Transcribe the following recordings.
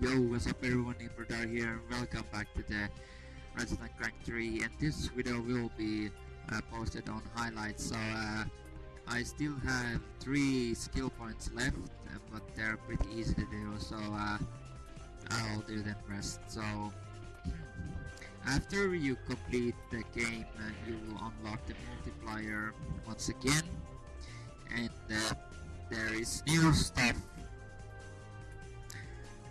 Yo, what's up everyone, Inprodar here, welcome back to the and Clank 3, and this video will be uh, posted on highlights, so uh, I still have 3 skill points left, uh, but they're pretty easy to do, so uh, I'll do them rest, so after you complete the game, uh, you will unlock the multiplier once again, and uh, there is new stuff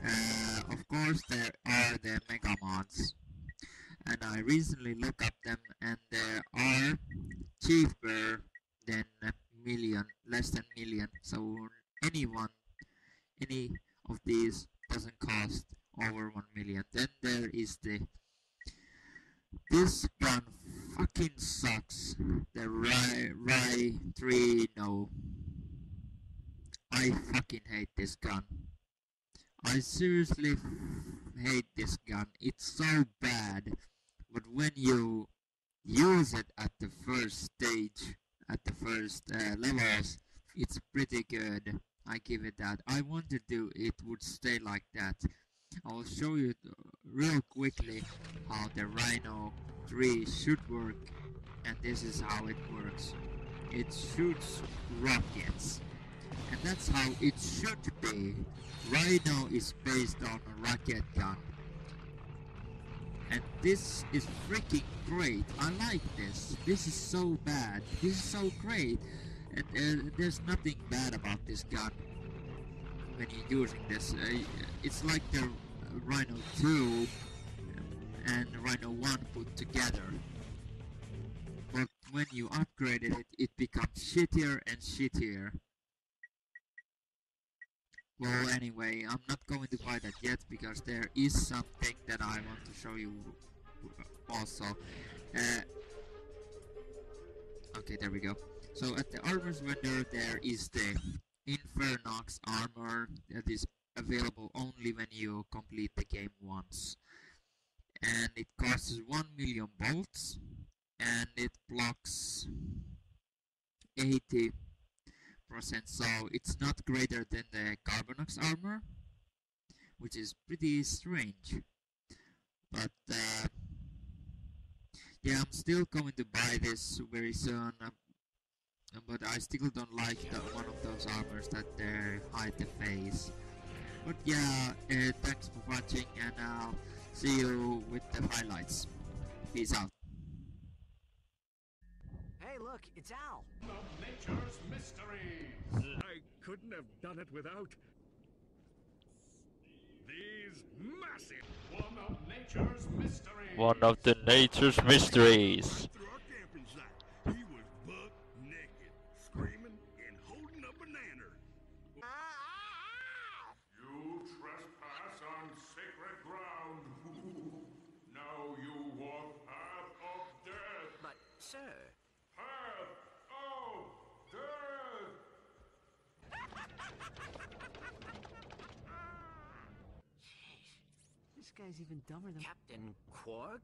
uh, of course, there are the mega mods, and I recently looked up them, and they are cheaper than a million, less than million. So anyone, any of these doesn't cost over one million. Then there is the this gun fucking sucks. The Rai Rai 3 no. I fucking hate this gun. I seriously hate this gun. It's so bad. But when you use it at the first stage, at the first uh, levels, it's pretty good. I give it that. I wanted to it would stay like that. I'll show you real quickly how the Rhino 3 should work and this is how it works. It shoots rockets and that's how it should be. Rhino is based on a rocket gun. And this is freaking great. I like this. This is so bad. This is so great. And uh, there's nothing bad about this gun when you're using this. Uh, it's like the Rhino 2 and Rhino 1 put together. But when you upgrade it, it becomes shittier and shittier. Well, anyway, I'm not going to buy that yet because there is something that I want to show you also. Uh, okay, there we go. So at the armors vendor, there is the Infernox armor that is available only when you complete the game once. And it costs 1 million bolts and it blocks 80 so it's not greater than the Carbonox armor, which is pretty strange. But uh, yeah, I'm still going to buy this very soon. Um, but I still don't like the, one of those armors that they hide the face. But yeah, uh, thanks for watching and I'll see you with the highlights. Peace out. Hey, look, it's Al. Of nature's mysteries. I couldn't have done it without these massive. One of nature's mysteries. One of the nature's mysteries. Through our camping site, he was buck naked, screaming and holding a banana. You trespass on sacred ground. now you walk path of death. But, sir, Path of death. this guy's even dumber than Captain Qwark?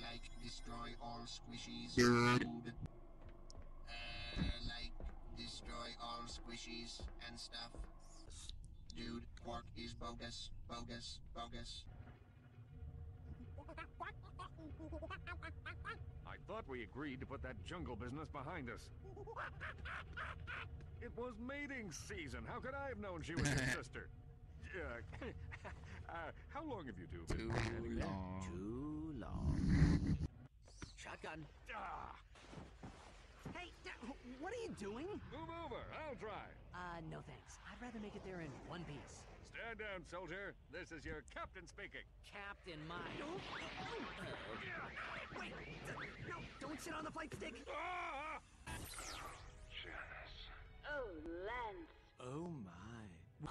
like destroy all squishies. Dude. Dude. Uh, like destroy all squishies and stuff. Dude, Qwark is bogus, bogus, bogus. I thought we agreed to put that jungle business behind us. It was mating season. How could I have known she was your sister? Uh, uh, how long have you two been Too together? long. Too long. Shotgun. Ah, Hey, d- what are you doing? move over. I'll try. Uh, no thanks. I'd rather make it there in one piece. Stand down, soldier. This is your captain speaking. Captain Mine. Wait! No, don't sit on the fight stick! Ah! Oh, Lance. Oh my. Oh,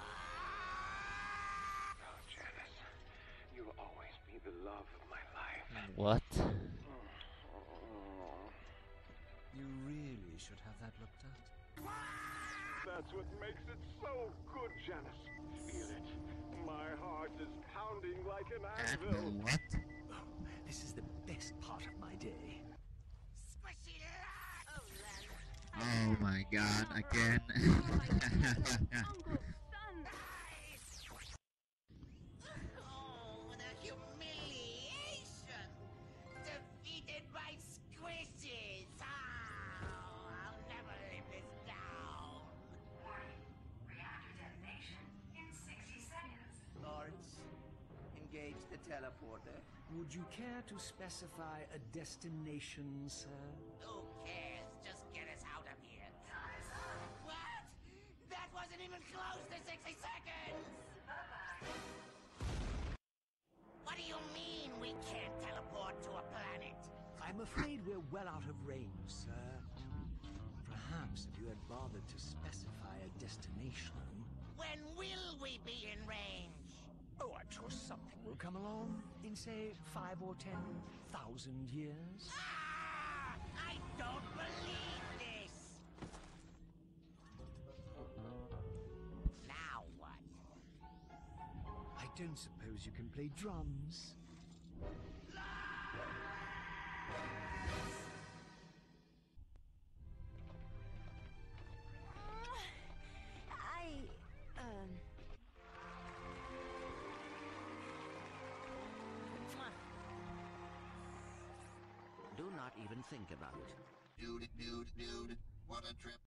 Janice, you will always be the love of my life. What? Oh, You really should have that looked at. That's what makes it so good, Janice. Feel it. My heart is pounding like an Admiral, anvil. what? Oh, this is the best part of my day. Squishy lot! Oh, Land. Oh my god, again. teleporter. Would you care to specify a destination, sir? Who cares? Just get us out of here. What? That wasn't even close to 60 seconds! What do you mean we can't teleport to a planet? I'm afraid we're well out of range, sir. Perhaps if you had bothered to specify a destination. When will we be in range? Oh, I'm sure something will come along in, say, five or ten thousand years. Ah! I don't believe this! Now what? I don't suppose you can play drums. Even think about. Dude, dude, dude. What a trip.